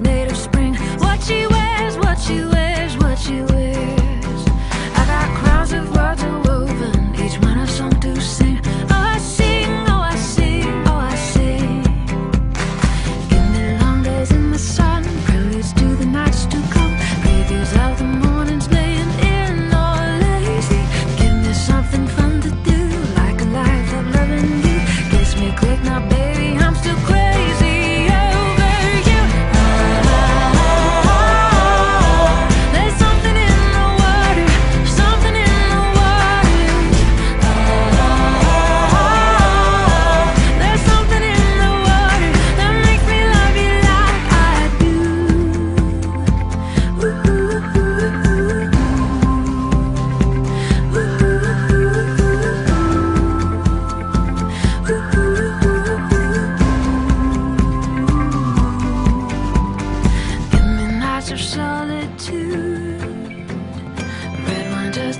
made of spring. What she wears, what she wears, what she wears.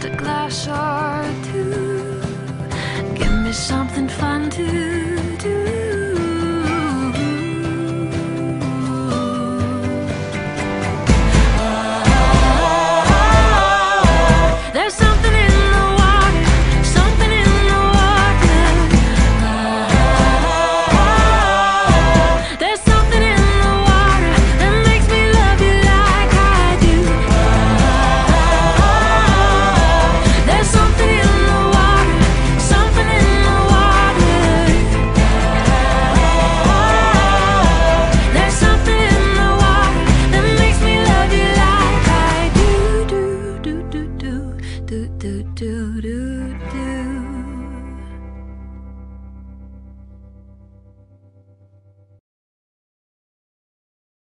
just a glass or two. Give me something fun to do.